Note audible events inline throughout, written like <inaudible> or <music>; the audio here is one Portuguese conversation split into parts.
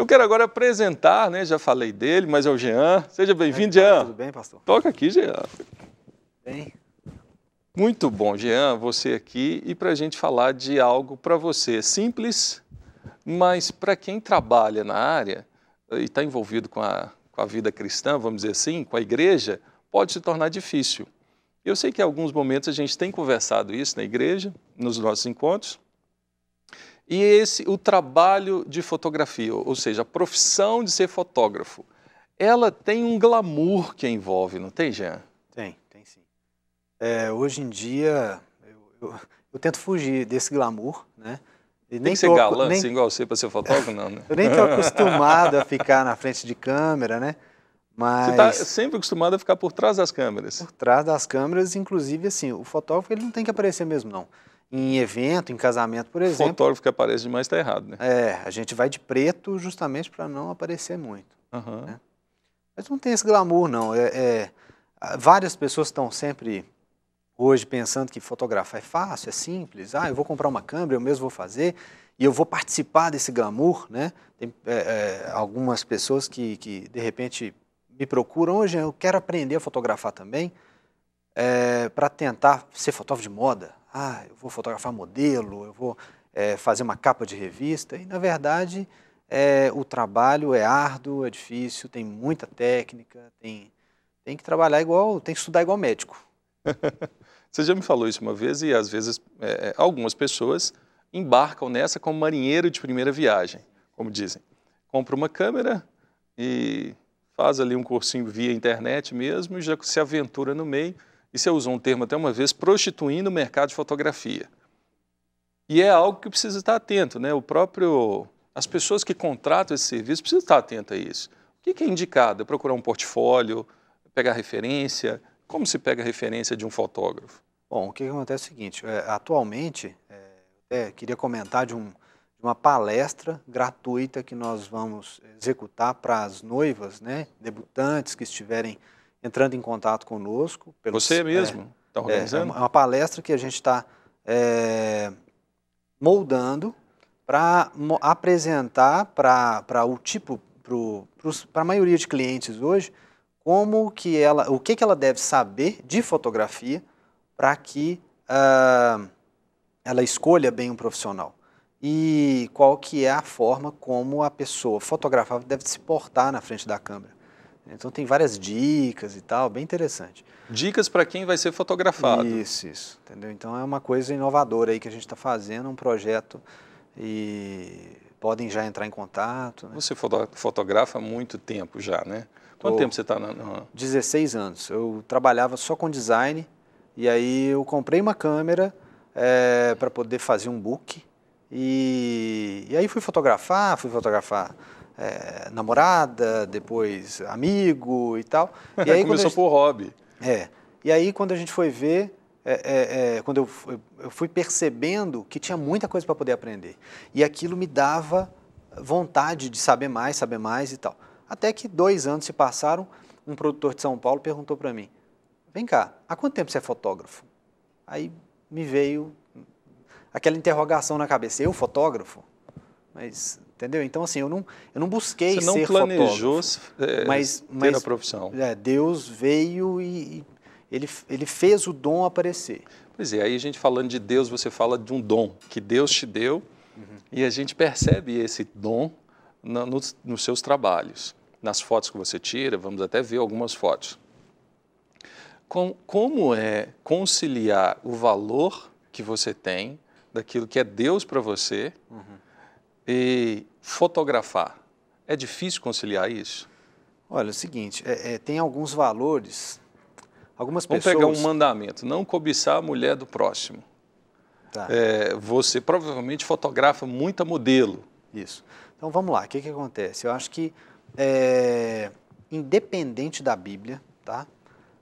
Eu quero agora apresentar, né? Já falei dele, mas é o Jean. Seja bem-vindo, Jean. Tudo bem, pastor? Toca aqui, Jean. Bem. Muito bom, Jean, você aqui e para a gente falar de algo para você simples, mas para quem trabalha na área e está envolvido com a, com a vida cristã, vamos dizer assim, com a igreja, pode se tornar difícil. Eu sei que em alguns momentos a gente tem conversado isso na igreja, nos nossos encontros, e esse, o trabalho de fotografia, ou seja, a profissão de ser fotógrafo, ela tem um glamour que envolve, não tem, Jean? Tem, tem sim. É, hoje em dia, eu, eu, eu, tento fugir desse glamour, né? E tem nem que ser galã, nem... assim, igual você, para ser fotógrafo, não, né? <laughs> eu nem estou acostumado a <laughs> ficar na frente de câmera, né? Mas... Você está sempre acostumado a ficar por trás das câmeras. Por trás das câmeras, inclusive, assim, o fotógrafo ele não tem que aparecer mesmo, não. Em evento, em casamento, por exemplo. O fotógrafo que aparece demais está errado, né? É, a gente vai de preto justamente para não aparecer muito. Uhum. Né? Mas não tem esse glamour, não. É, é, várias pessoas estão sempre hoje pensando que fotografar é fácil, é simples. Ah, eu vou comprar uma câmera, eu mesmo vou fazer e eu vou participar desse glamour, né? Tem é, é algumas pessoas que, que, de repente, me procuram hoje, eu quero aprender a fotografar também, é, para tentar ser fotógrafo de moda. Ah, eu vou fotografar modelo, eu vou é, fazer uma capa de revista. E, na verdade, é, o trabalho é árduo, é difícil, tem muita técnica, tem, tem que trabalhar igual, tem que estudar igual médico. <laughs> Você já me falou isso uma vez e, às vezes, é, algumas pessoas embarcam nessa como marinheiro de primeira viagem, como dizem. Compra uma câmera e faz ali um cursinho via internet mesmo e já se aventura no meio. E você usou um termo até uma vez, prostituindo o mercado de fotografia. E é algo que precisa estar atento, né? O próprio, as pessoas que contratam esse serviço precisam estar atentas a isso. O que é indicado? É procurar um portfólio, pegar referência. Como se pega referência de um fotógrafo? Bom, o que acontece é o seguinte, é, atualmente, é, queria comentar de um, de uma palestra gratuita que nós vamos executar para as noivas, né, debutantes que estiverem entrando em contato conosco. Pelos, Você mesmo está é, organizando? É, é uma palestra que a gente está é, moldando para apresentar para o tipo, para a maioria de clientes hoje, como que ela, o que, que ela deve saber de fotografia para que uh, ela escolha bem um profissional e qual que é a forma como a pessoa fotografável deve se portar na frente da câmera. Então tem várias dicas e tal, bem interessante. Dicas para quem vai ser fotografado. Isso, isso. Entendeu? Então é uma coisa inovadora aí que a gente está fazendo, um projeto e podem já entrar em contato. Né? Você fotografa há muito tempo já, né? Quanto Tô tempo você está na... 16 anos. Eu trabalhava só com design e aí eu comprei uma câmera é, para poder fazer um book e, e aí fui fotografar, fui fotografar é, namorada, depois amigo e tal. <laughs> E aí, Começou gente, por hobby. É. E aí quando a gente foi ver, é, é, é quando eu, eu, fui percebendo que tinha muita coisa para poder aprender. E aquilo me dava vontade de saber mais, saber mais e tal. Até que dois anos se passaram, um produtor de São Paulo perguntou para mim, vem cá, há quanto tempo você é fotógrafo? Aí me veio aquela interrogação na cabeça. Eu, fotógrafo? Mas, entendeu? Então, assim, eu não, eu não busquei Você não ser planejou é, mas, ter mas, a profissão. É, Deus veio e ele, ele fez o dom aparecer. Pois é, aí a gente falando de Deus, você fala de um dom que Deus te deu uhum. e a gente percebe esse dom na, nos, nos seus trabalhos. Nas fotos que você tira, vamos até ver algumas fotos. Com, como é conciliar o valor que você tem daquilo que é Deus para você uhum. E fotografar. É difícil conciliar isso? Olha, é o seguinte, é, é, tem alguns valores, algumas Vamos pessoas... Vamos pegar um mandamento, não cobiçar a mulher do próximo. Tá. É, você provavelmente fotografa muita modelo. Isso. Então vamos lá, o que, que acontece? Eu acho que, é, independente da Bíblia, tá?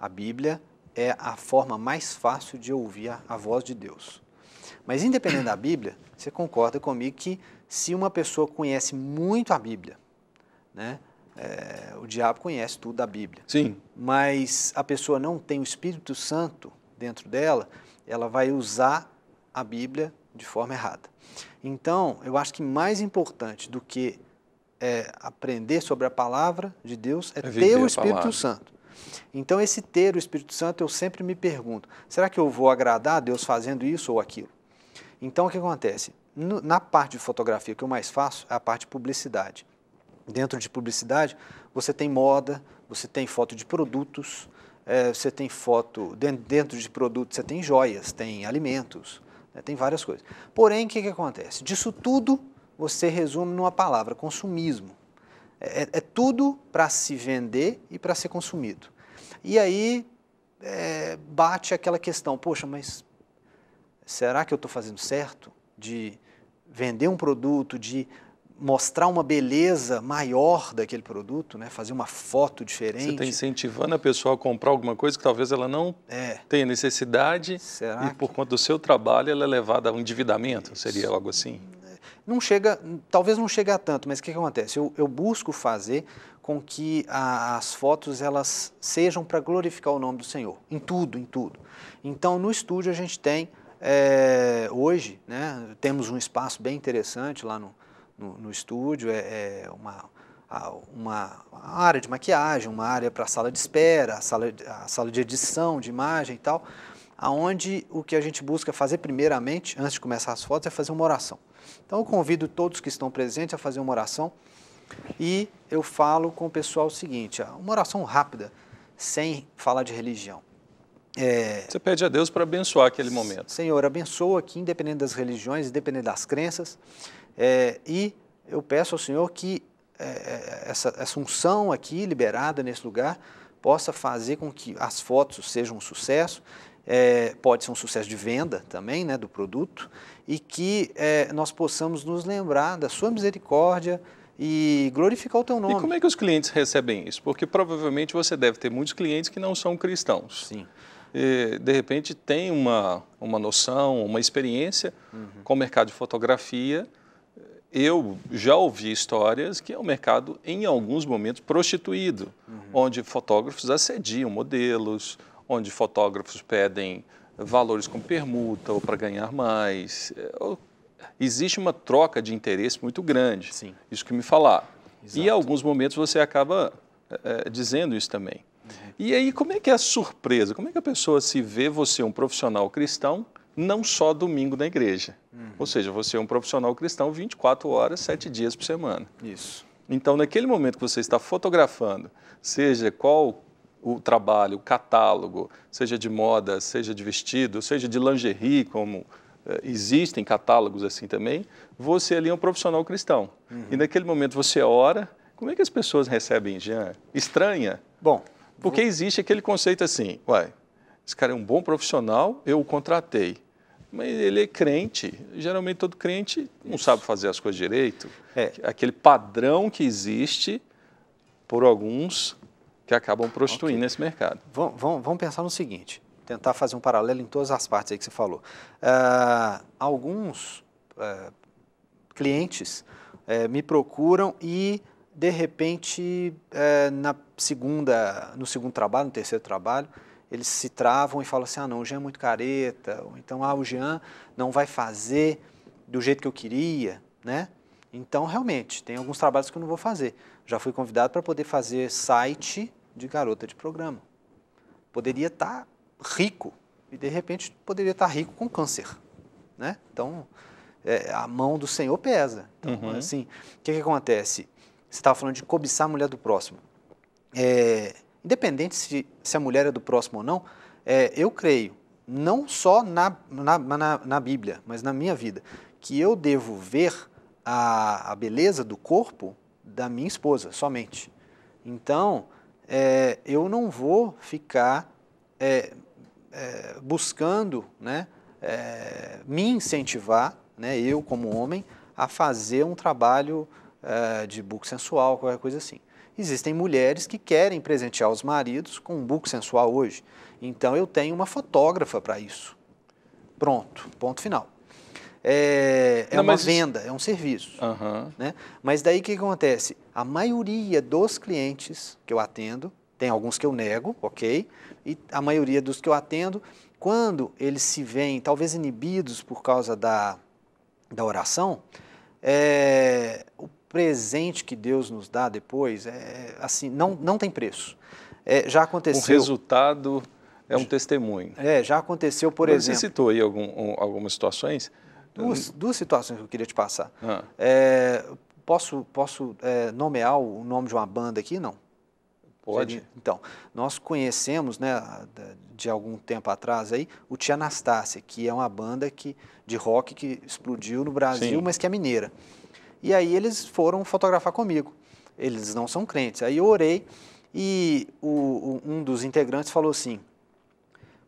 a Bíblia é a forma mais fácil de ouvir a, a voz de Deus. Mas independente da Bíblia, você concorda comigo que se uma pessoa conhece muito a Bíblia, né, é, o diabo conhece tudo da Bíblia. Sim. Mas a pessoa não tem o Espírito Santo dentro dela, ela vai usar a Bíblia de forma errada. Então, eu acho que mais importante do que é, aprender sobre a palavra de Deus, é, É ter o Espírito. Santo. Então, esse ter o Espírito Santo, eu sempre me pergunto: será que eu vou agradar a Deus fazendo isso ou aquilo? Então, o que acontece? No- na parte de fotografia, o que eu mais faço é a parte de publicidade. Dentro de publicidade, você tem moda, você tem foto de produtos, eh, você tem foto. den- Dentro de produtos, você tem joias, tem alimentos, né, tem várias coisas. Porém, o que, que acontece? Disso tudo, você resume numa palavra: consumismo. É, é tudo para se vender e para ser consumido. E aí é, bate aquela questão: poxa, mas será que eu estou fazendo certo de vender um produto, de mostrar uma beleza maior daquele produto, né? fazer uma foto diferente? Você está incentivando a pessoa a comprar alguma coisa que talvez ela não É, tenha necessidade será e por conta do seu trabalho ela é levada a um endividamento? Seria algo assim? não chega, talvez não chegue a tanto, mas o que, que acontece? Eu, eu busco fazer com que a- as fotos elas sejam para glorificar o nome do Senhor, em tudo, em tudo. Então, no estúdio a gente tem, é, hoje, né, temos um espaço bem interessante lá no, no, no estúdio, é, é uma, uma área de maquiagem, uma área para sala de espera, a sala, de- a sala de edição de imagem e tal, aonde o que a gente busca fazer primeiramente, antes de começar as fotos, é fazer uma oração. Então eu convido todos que estão presentes a fazer uma oração e eu falo com o pessoal o seguinte, uma oração rápida, sem falar de religião. É, Você pede a Deus para abençoar aquele momento. Senhor, abençoa aqui, independente das religiões, independente das crenças, é, e eu peço ao Senhor que é, essa, essa unção aqui liberada nesse lugar possa fazer com que as fotos sejam um sucesso, é, pode ser um sucesso de venda também né, do produto, e que é, nós possamos nos lembrar da Sua misericórdia e glorificar o Teu nome. E como é que os clientes recebem isso? Porque provavelmente você deve ter muitos clientes que não são cristãos. Sim. E, de repente tem uma, uma noção, uma experiência com o mercado de fotografia. Eu já ouvi histórias que é um mercado, em alguns momentos, prostituído, onde fotógrafos assediam modelos, onde fotógrafos pedem valores com permuta ou para ganhar mais. É, Existe uma troca de interesse muito grande. Sim. Isso que me falaram. E em alguns momentos você acaba eh, dizendo isso também. E aí, como é que é a surpresa? Como é que a pessoa se vê você um profissional cristão, não só domingo na igreja? Ou seja, você é um profissional cristão 24 horas, 7 dias por semana. Isso. Então, naquele momento que você está fotografando, seja qual o trabalho, o catálogo, seja de moda, seja de vestido, seja de lingerie, como eh, existem catálogos assim também, você ali é um profissional cristão. E naquele momento você ora, como é que as pessoas recebem Jean? Estranha? Bom, Porque existe aquele conceito assim, uai, esse cara é um bom profissional, eu o contratei. Mas ele é crente. Geralmente todo crente não sabe fazer as coisas direito. É. Aquele padrão que existe por alguns que acabam prostituindo esse mercado. Vamos, vamos, vamos pensar no seguinte, tentar fazer um paralelo em todas as partes aí que você falou. Ah, alguns ah, clientes eh, me procuram e, de repente, eh, na segunda, no segundo trabalho, no terceiro trabalho, eles se travam e falam assim, ah não, o Jean é muito careta, ou então, ah, o Jean não vai fazer do jeito que eu queria, né? Então, realmente, tem alguns trabalhos que eu não vou fazer. Já fui convidado para poder fazer site de garota de programa. Poderia estar rico e, de repente, poderia estar rico com câncer, né? Então, é, a mão do Senhor pesa. Então, Uhum. assim, o que, que acontece? Você estava falando de cobiçar a mulher do próximo. É, independente se, se a mulher é do próximo ou não, é, eu creio, não só na, na, na, na Bíblia, mas na minha vida, que eu devo ver a, a beleza do corpo da minha esposa somente. Então, é, eu não vou ficar é, é, buscando né, é, me incentivar, né, eu como homem, a fazer um trabalho é, de book sensual, qualquer coisa assim. Existem mulheres que querem presentear os maridos com um book sensual hoje. Então eu tenho uma fotógrafa para isso. Pronto, ponto final. É, é Não, uma mas isso- venda, é um serviço. Aham. Né? Mas daí o que acontece? A maioria dos clientes que eu atendo, tem alguns que eu nego, ok? E a maioria dos que eu atendo, quando eles se veem talvez inibidos por causa da, da oração, é, o presente que Deus nos dá depois, é, assim, não, não tem preço. É, já aconteceu. O resultado é um testemunho. É, já aconteceu, por Mas exemplo. Você citou aí algum, um, algumas situações. Duas, duas situações que eu queria te passar. Ah. É, posso posso é, nomear o nome de uma banda aqui? Não. Pode. Seria, então, nós conhecemos, né, de algum tempo atrás aí, o Tia Anastácia, que é uma banda que, de rock que explodiu no Brasil, Sim. mas que é mineira. E aí eles foram fotografar comigo. Eles não são crentes. Aí eu orei e o, um dos integrantes falou assim: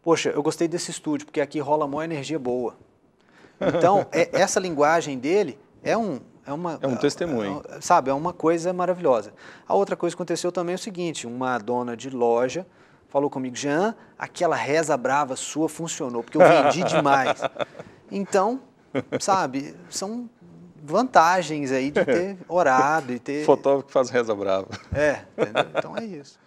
Poxa, eu gostei desse estúdio, porque aqui rola uma energia boa. Então, <laughs> é, essa linguagem dele é um, é, uma, é um testemunho. É, sabe, é uma coisa maravilhosa. A outra coisa que aconteceu também é o seguinte: uma dona de loja falou comigo, Jean, aquela reza brava sua funcionou, porque eu vendi <laughs> demais. Então, sabe, são vantagens aí de ter <laughs> orado e ter. Fotógrafo que faz reza brava. É, entendeu? Então é isso.